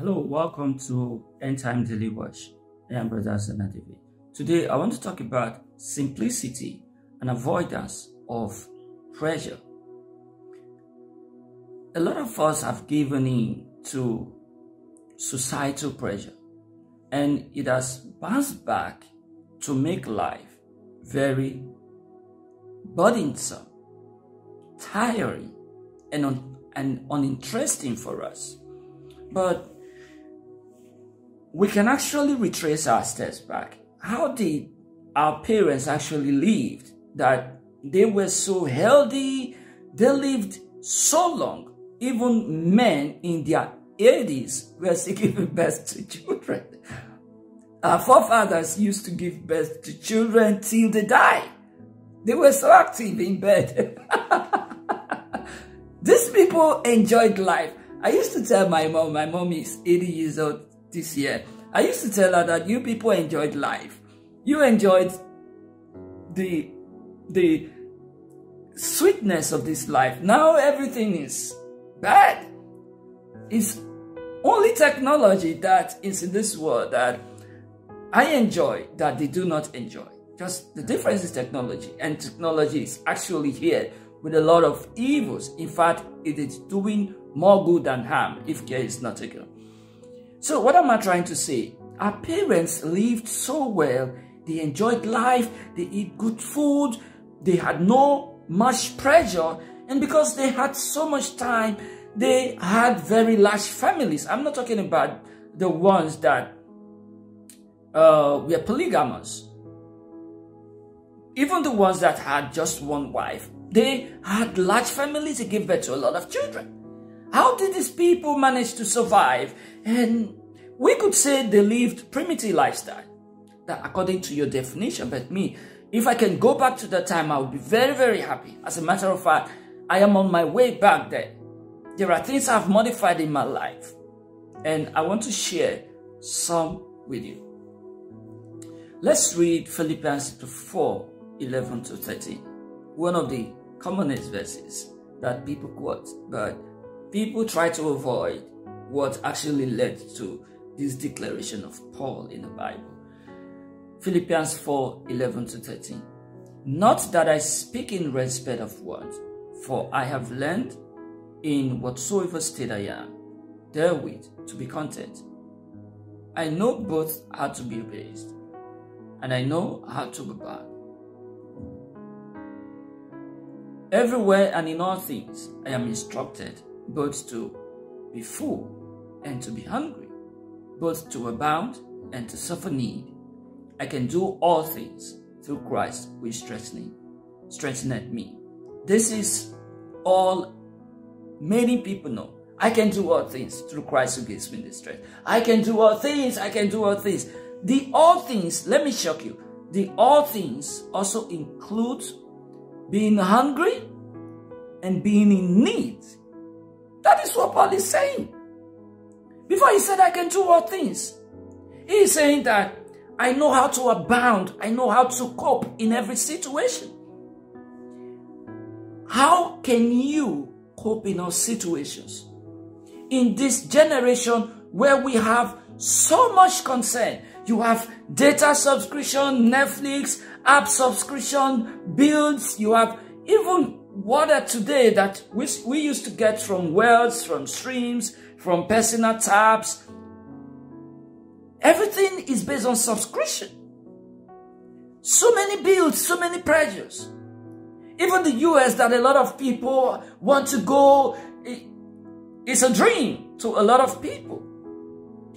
Hello, welcome to End Time Daily Watch. I am Brother Hosanna David. Today, I want to talk about simplicity and avoidance of pressure. A lot of us have given in to societal pressure, and it has bounced back to make life very burdensome, tiring, and, un- and uninteresting for us. But we can actually retrace our steps back. How did our parents actually lived that they were so healthy, they lived so long, even men in their 80s were still giving birth to children. Our forefathers used to give birth to children till they die. They were so active in bed. These people enjoyed life. I used to tell my mom, my mom is 80 years old this year. I used to tell her that you people enjoyed life. You enjoyed the the sweetness of this life. Now everything is bad. It's only technology that is in this world that I enjoy that they do not enjoy. Just the difference is technology, and technology is actually here with a lot of evils. In fact, it is doing more good than harm if care is not taken. So what am I trying to say? Our parents lived so well. They enjoyed life. They eat good food. They had no much pressure. And because they had so much time, they had very large families. I'm not talking about the ones that uh, were polygamous. Even the ones that had just one wife, they had large families. They gave birth to a lot of children. How did these people manage to survive? And we could say they lived primitive lifestyle, that according to your definition. But me, if I can go back to that time, I would be very, very happy. As a matter of fact, I am on my way back there. There are things I've modified in my life, and I want to share some with you. Let's read Philippians 4 11 to 13. One of the commonest verses that people quote, but people try to avoid what actually led to this declaration of Paul in the Bible. Philippians 4 11 to 13. Not that I speak in respect of words, for I have learned in whatsoever state I am, therewith to be content. I know both how to be abased, and I know how to be bound. Everywhere and in all things I am instructed both to be full and to be hungry, both to abound and to suffer need. I can do all things through Christ which strengtheneth me. This is all many people know. I can do all things through Christ who gives me the strength. I can do all things. I can do all things. The all things, let me shock you. The all things also includes being hungry and being in need. That is what Paul is saying. Before he said, I can do all things. He is saying that I know how to abound. I know how to cope in every situation. How can you cope in all situations? In this generation where we have so much concern, you have data subscription, Netflix, app subscription, bills, you have even water today that we, we used to get from wells, from streams, from personal taps. Everything is based on subscription. So many bills, so many pressures. Even the US that a lot of people want to go, it's a dream to a lot of people.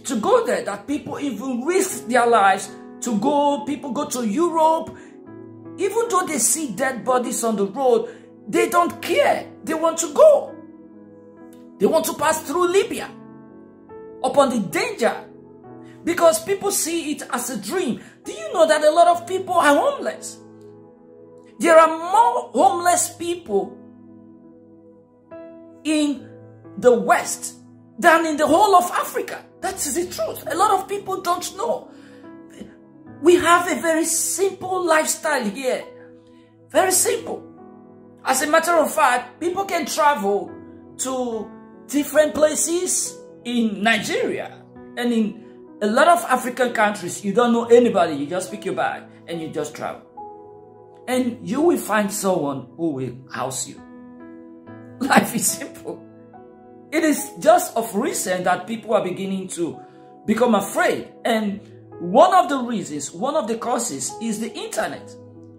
To go there, that people even risk their lives to go, people go to Europe, even though they see dead bodies on the road, they don't care. They want to go. They want to pass through Libya upon the danger because people see it as a dream. Do you know that a lot of people are homeless? There are more homeless people in the West than in the whole of Africa. That's the truth. A lot of people don't know. We have a very simple lifestyle here. Very simple. As a matter of fact, people can travel to different places in Nigeria and in a lot of African countries, you don't know anybody. You just pick your bag and you just travel. And you will find someone who will house you. Life is simple. It is just of recent that people are beginning to become afraid. And one of the reasons, one of the causes is the internet.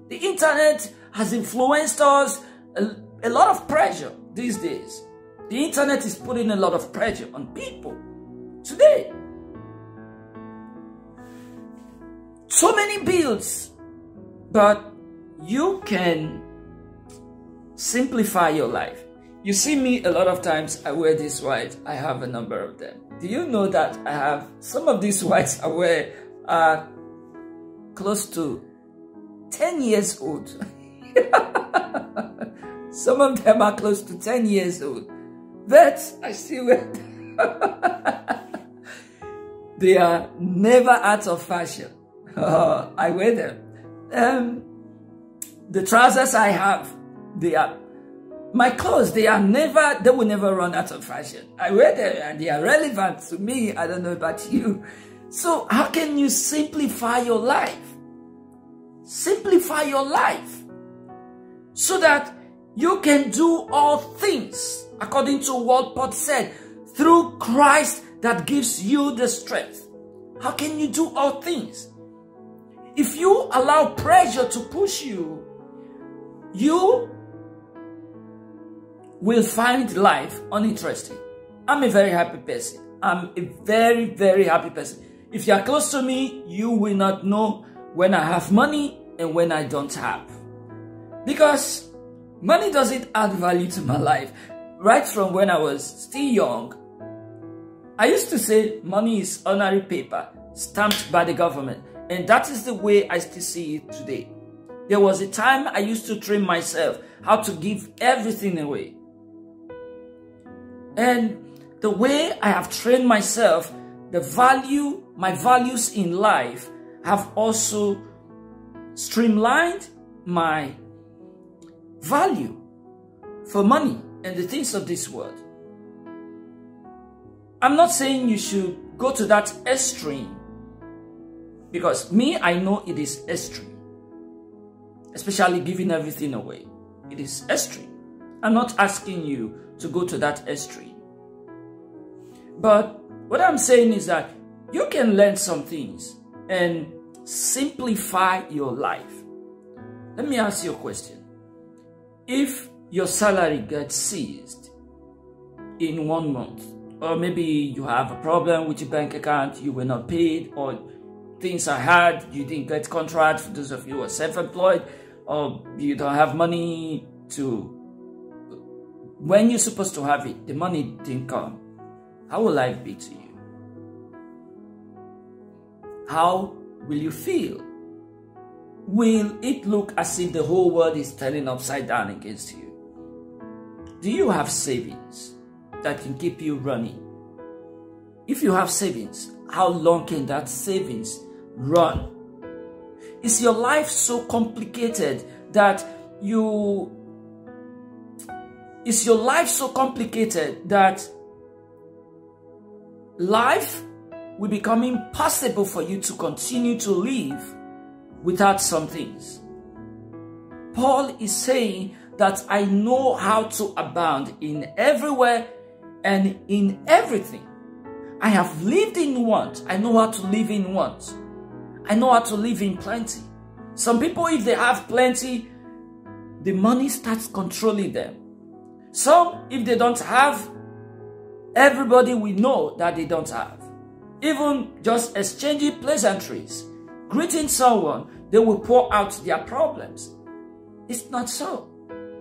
The internet has influenced us a, a lot of pressure these days. The internet is putting a lot of pressure on people today. So many bills, but you can simplify your life. You see me a lot of times, I wear this white. I have a number of them. Do you know that I have some of these whites I wear are close to 10 years old. some of them are close to 10 years old. But I still wear them. they are never out of fashion. I wear them. Um, the trousers I have, they are my clothes, they are never, they will never run out of fashion. I wear them and they are relevant to me. I don't know about you. So how can you simplify your life? Simplify your life so that you can do all things according to what Paul said through Christ that gives you the strength. How can you do all things? If you allow pressure to push you, you will find life uninteresting. I'm a very happy person. I'm a very, very happy person. If you are close to me, you will not know when I have money and when I don't have. Because money doesn't add value to my life. Right from when I was still young, I used to say money is ordinary paper stamped by the government. And that is the way I still see it today. There was a time I used to train myself how to give everything away. And the way I have trained myself, the value, my values in life have also streamlined my value for money and the things of this world. I'm not saying you should go to that extreme because me, I know it is extreme, especially giving everything away. It is extreme. I'm not asking you to go to that extreme. But what I'm saying is that you can learn some things and simplify your life. Let me ask you a question. If your salary gets seized in one month, or maybe you have a problem with your bank account, you were not paid, or things are hard, you didn't get contract for those of you who are self-employed, or you don't have money to when you're supposed to have it, the money didn't come. How will life be to you? How will you feel? Will it look as if the whole world is turning upside down against you? Do you have savings that can keep you running? If you have savings, how long can that savings run? Is your life so complicated that you is your life so complicated that life will become impossible for you to continue to live without some things? Paul is saying that I know how to abound in everywhere and in everything. I have lived in want. I know how to live in want. I know how to live in plenty. Some people, if they have plenty, the money starts controlling them. Some, if they don't have, everybody will know that they don't have. Even just exchanging pleasantries, greeting someone, they will pour out their problems. It's not so.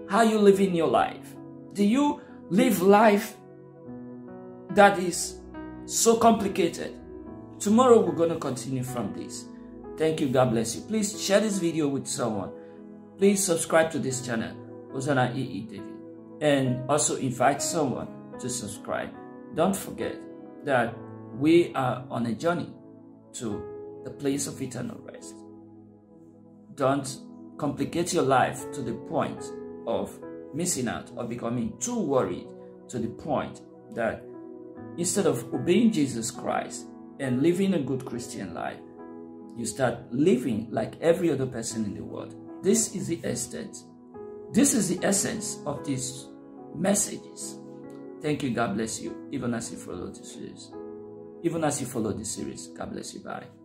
How you live in your life? Do you live life that is so complicated? Tomorrow we're going to continue from this. Thank you. God bless you. Please share this video with someone. Please subscribe to this channel. Hosanna E.E. David and also invite someone to subscribe. Don't forget that we are on a journey to the place of eternal rest. Don't complicate your life to the point of missing out or becoming too worried to the point that instead of obeying Jesus Christ and living a good Christian life, you start living like every other person in the world. This is the essence. This is the essence of these messages. Thank you. God bless you. Even as you follow this series. Even as you follow this series. God bless you. Bye.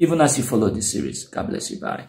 Even as you follow the series. God bless you. Bye.